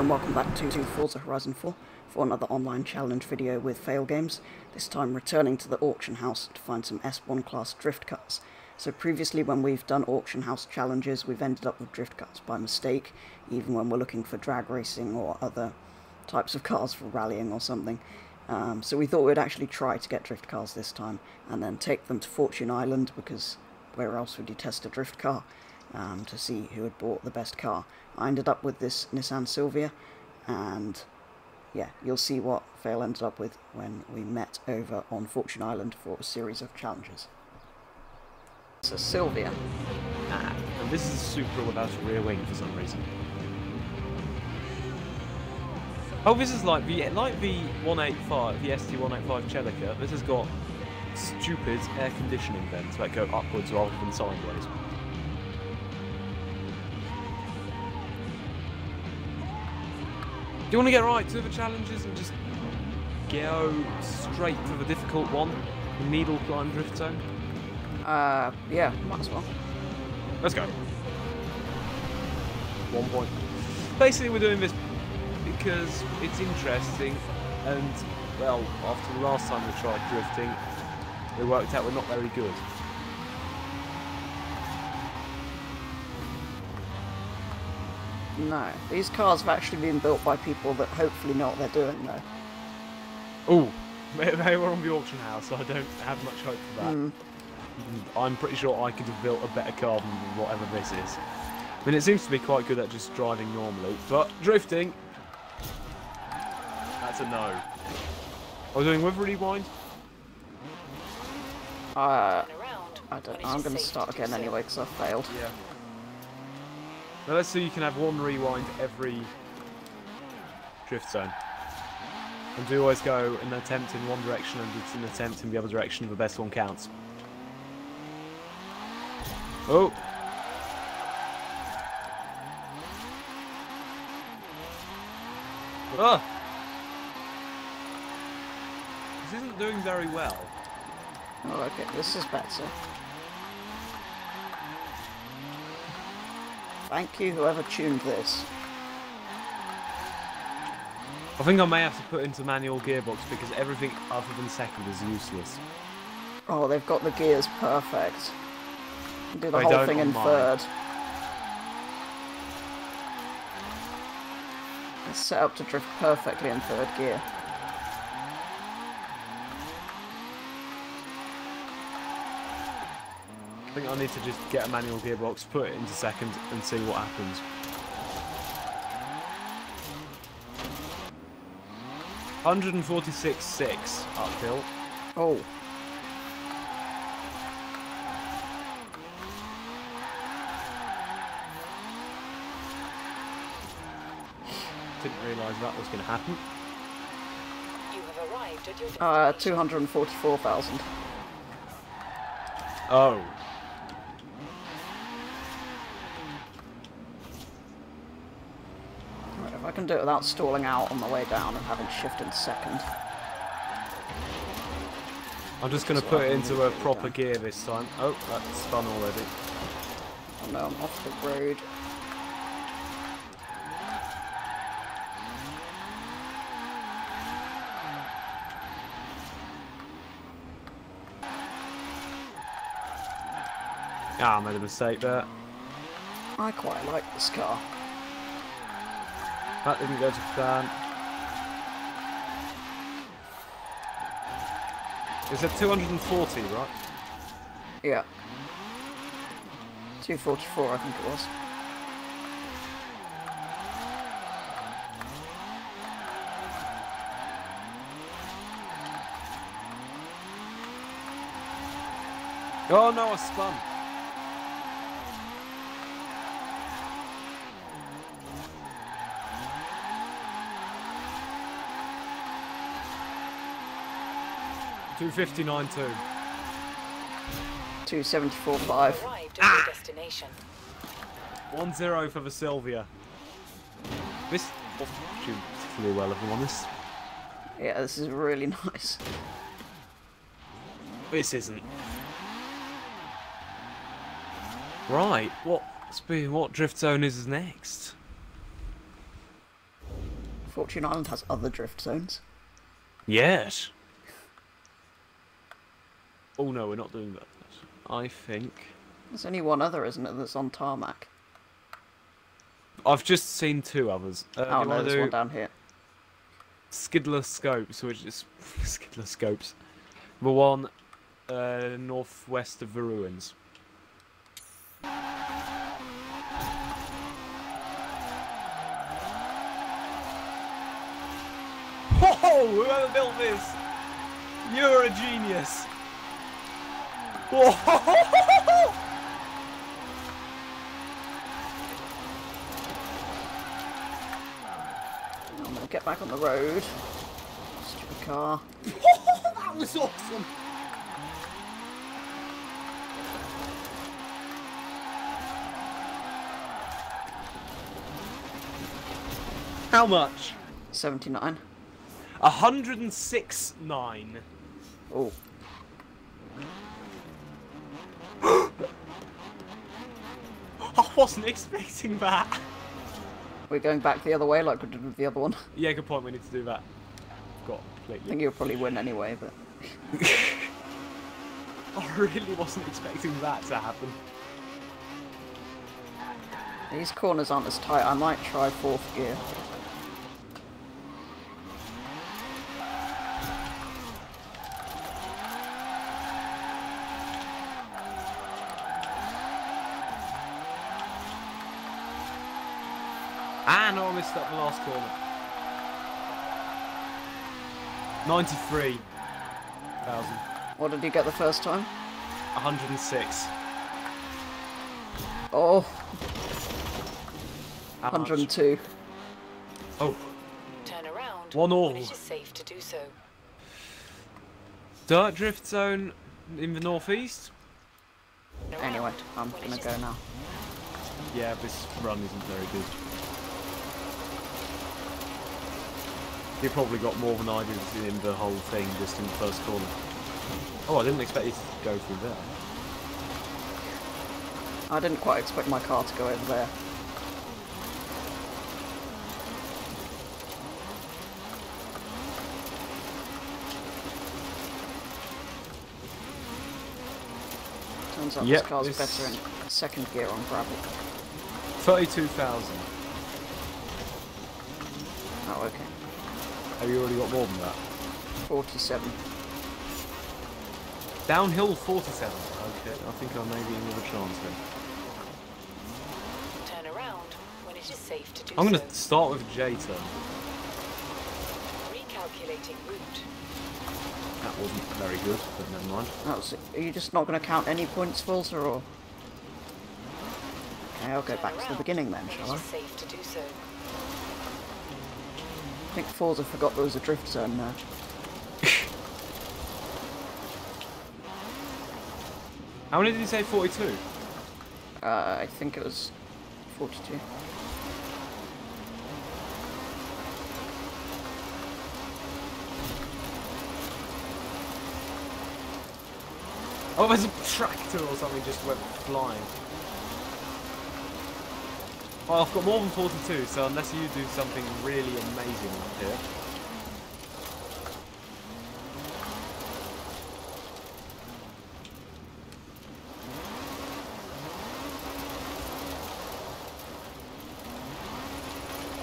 and welcome back to Forza Horizon 4 for another online challenge video with Failgames, this time returning to the auction house to find some S1 class drift cars. So previously when we've done auction house challenges we've ended up with drift cars by mistake, even when we're looking for drag racing or other types of cars for rallying or something. Um, so we thought we'd actually try to get drift cars this time and then take them to Fortune Island because where else would you test a drift car? Um, to see who had bought the best car. I ended up with this Nissan Silvia, and yeah, you'll see what Fail ended up with when we met over on Fortune Island for a series of challenges. It's a Silvia. Ah, and this is a Supra without a rear wing for some reason. Oh, this is like the like the 185, the ST185 Celica. This has got stupid air conditioning vents that go upwards rather than sideways. You want to get right to the challenges and just go straight to the difficult one? The needle climb drift zone? Uh, yeah, might as well. Let's go. One point. Basically, we're doing this because it's interesting, and well, after the last time we tried drifting, it worked out we're not very good. No, these cars have actually been built by people that hopefully know what they're doing, though. Oh, they, they were on the auction house, so I don't have much hope for that. Mm. I'm pretty sure I could have built a better car than whatever this is. I mean, it seems to be quite good at just driving normally, but drifting, that's a no. Are we doing with rewind? Uh, I don't know, I'm going to start again anyway because I failed. Yeah. Now let's see you can have one rewind every drift zone. And do always go an attempt in one direction and it's an attempt in the other direction the best one counts. Oh! Ah! This isn't doing very well. Oh, okay, this is better. Thank you, whoever tuned this. I think I may have to put into manual gearbox because everything other than second is useless. Oh, they've got the gears perfect. Do the They whole thing in mine. third. It's set up to drift perfectly in third gear. I think I need to just get a manual gearbox, put it into second, and see what happens. Hundred and forty-six six uphill. Oh, Didn't realise that was going to happen. You have arrived at your uh, 244,000. Oh, if I can do it without stalling out on the way down and having shift in second. I'm just going to put it into a proper yeah. gear this time. Oh, that's spun already. Oh no, I'm off the road. Ah, I made a mistake there. I quite like this car. That didn't go to plan. It's at 240, right? Yeah. 244, I think it was. Oh no, I spun. Two fifty nine two. 274.5. Arrived ah! at your destination. One zero for the Silvia. This wasn't particularly well, if I'm. Yeah, this is really nice. This isn't. Right, what? Speaking, what drift zone is next? Fortune Island has other drift zones. Yes. Oh no, we're not doing that. I think There's only one other, isn't it, that's on tarmac? I've just seen two others. Uh, oh no, there's do one down here. Skidler Scopes, which is Skidler Scopes. The one uh, northwest of the ruins. Whoa! Whoever built this, you're a genius. Whoa! I'm gonna get back on the road. Stupid car. that was awesome. How much? 79. 106 9. Oh, I wasn't expecting that. we're going back the other way like we did with the other one. Yeah, good point. We need to do that. Got I think you'll probably win anyway, but I really wasn't expecting that to happen. these corners aren't as tight. I might try fourth gear. No, I missed up the last corner. 93,000. What did you get the first time? 106. Oh, How much? 102. Oh, Turn around One all. when it is safe to do so. dirt drift zone in the northeast. Anyway, I'm gonna go now. Yeah, this run isn't very good. You probably got more than I did in the whole thing just in the first corner. Oh, I didn't expect you to go through there. I didn't quite expect my car to go over there. Turns out Yep, this car's this- better in second gear on gravel. 32,000. Oh, okay. Have you already got more than that? 47. Downhill 47. Okay, I think I may be in with a chance then. Turn around when it is safe to do I'm going to start with a J turn. Recalculating route. That wasn't very good, but never mind. That was it. Are you just not going to count any points, Fulzer, or...? Okay, I'll go Turn back to the beginning then, when shall it I? safe to do so. I think Forza forgot there was a drift zone now. How many did you say? 42? Uh, I think it was 42. Oh, there's a tractor or something just went flying. Well, I've got more than 42, so unless you do something really amazing up here.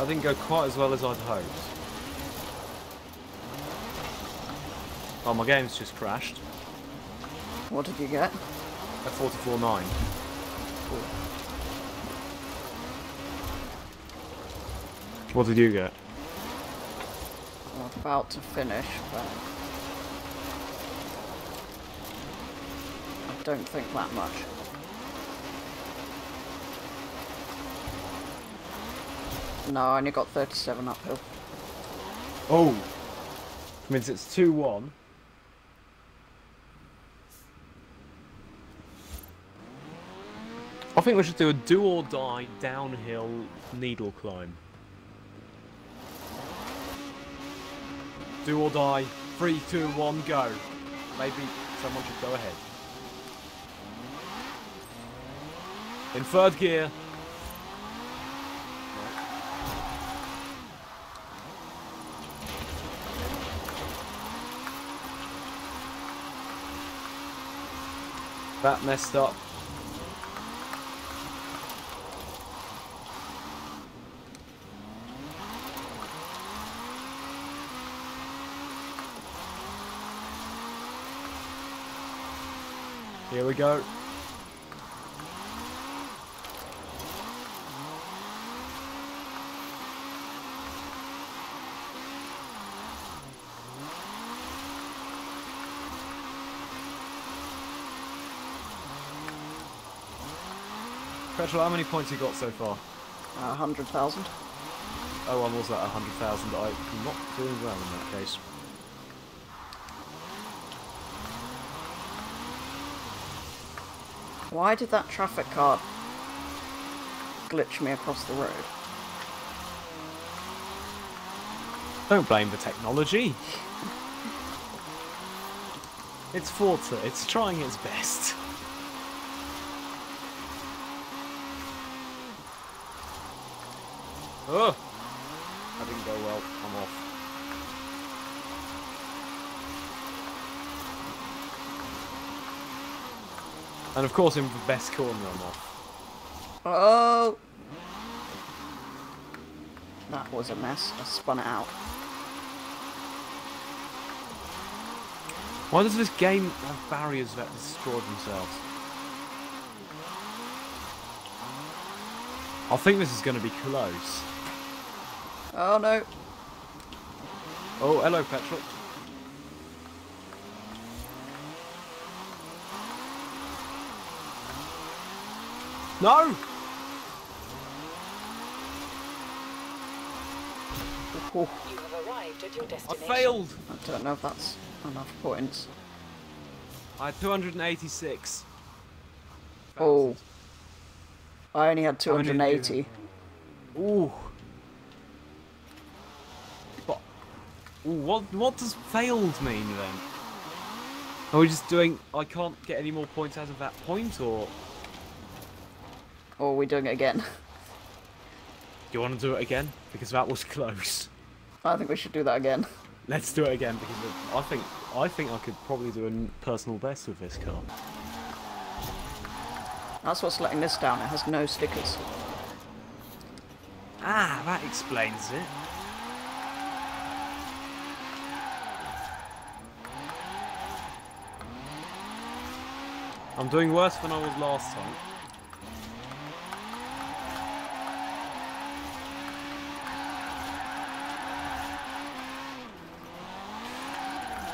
I didn't go quite as well as I'd hoped. Oh, my game's just crashed. What did you get? At 44.9. What did you get? I'm about to finish, but... I don't think that much. No, I only got 37 uphill. Oh! Means it's 2 1. I think we should do a do or die downhill needle climb. Do or die. Three, two, one, go. Maybe someone should go ahead. In third gear. That messed up. Here we go. Petrol, how many points you got so far? Uh, 100,000. Oh, I'm also at 100,000. I'm not doing well in that case. Why did that traffic card glitch me across the road? Don't blame the technology. It's Forza. It's trying its best. Oh! That didn't go well. I'm off. And of course, in the best corner, I'm off. Oh! That was a mess. I spun it out. Why does this game have barriers that destroy themselves? I think this is going to be close. Oh no. Oh, hello, Petrol. No! Oh, You have arrived at your I failed! I don't know if that's enough points. I had 286. Oh. I only had How many did you 280. Ooh. But, ooh, what, what does failed mean then? Are we just doing, I can't get any more points out of that point, or Or are we doing it again? do you want to do it again? Because that was close. I think we should do that again. Let's do it again because I think I think I could probably do a personal best with this car. That's what's letting this down. It has no stickers. Ah, that explains it. I'm doing worse than I was last time.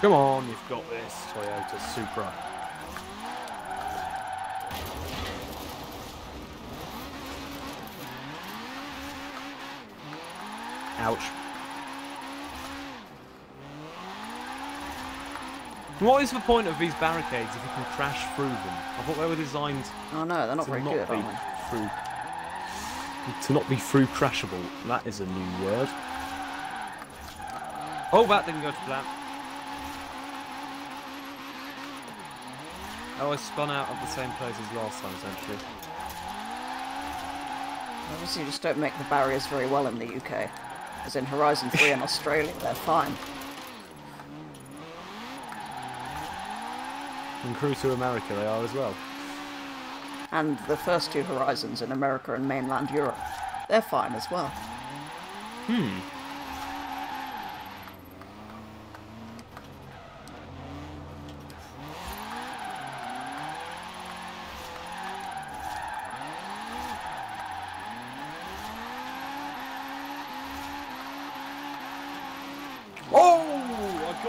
Come on, you've got this, Toyota Supra. Ouch. What is the point of these barricades if you can crash through them? I thought they were designed Oh no, they're not to very not good, be through to not be through crashable. That is a new word. Oh, that didn't go to plan. Oh, I spun out of the same place as last time, essentially. Obviously, you just don't make the barriers very well in the UK. As in Horizon 3 in Australia, they're fine. And Crew to America, they are as well. And the first two Horizons in America and mainland Europe, they're fine as well. Hmm.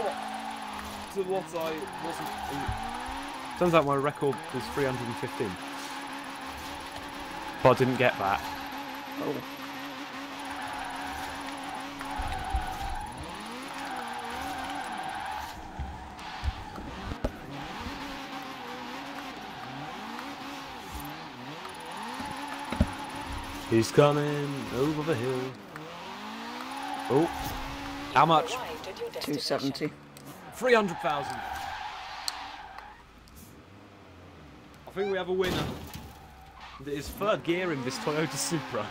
To what I wasn't. Turns out my record was 315. But I didn't get that. Oh. He's coming over the hill. Oh, how much? Arrived at your destination. 270. 300,000. I think we have a winner. It is third gear in this Toyota Supra.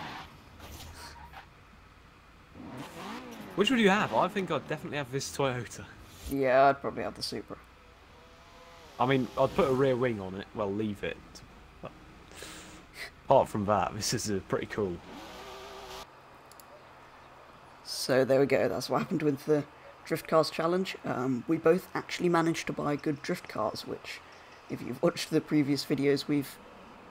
Which would you have? I think I'd definitely have this Toyota. Yeah, I'd probably have the Supra. I mean, I'd put a rear wing on it. Well, leave it. But apart from that, this is pretty cool. So there we go, that's what happened with the Drift Cars Challenge. Um, we both actually managed to buy good drift cars, which, if you've watched the previous videos, we've,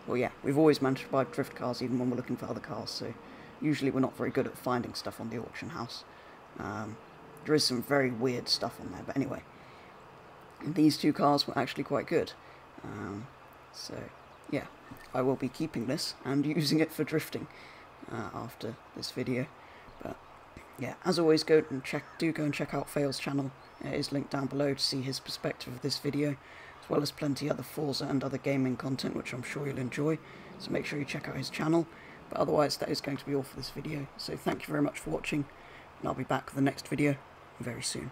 well yeah, we've always managed to buy drift cars even when we're looking for other cars, so usually we're not very good at finding stuff on the auction house. Um, there is some very weird stuff on there, but anyway. These two cars were actually quite good. Um, so, yeah, I will be keeping this and using it for drifting uh, after this video. Yeah, as always, go and check. Do go and check out Fail's channel. It is linked down below to see his perspective of this video, as well as plenty other Forza and other gaming content, which I'm sure you'll enjoy. So make sure you check out his channel. But otherwise, that is going to be all for this video. So thank you very much for watching, and I'll be back with the next video very soon.